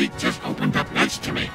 seat just opened up next to me.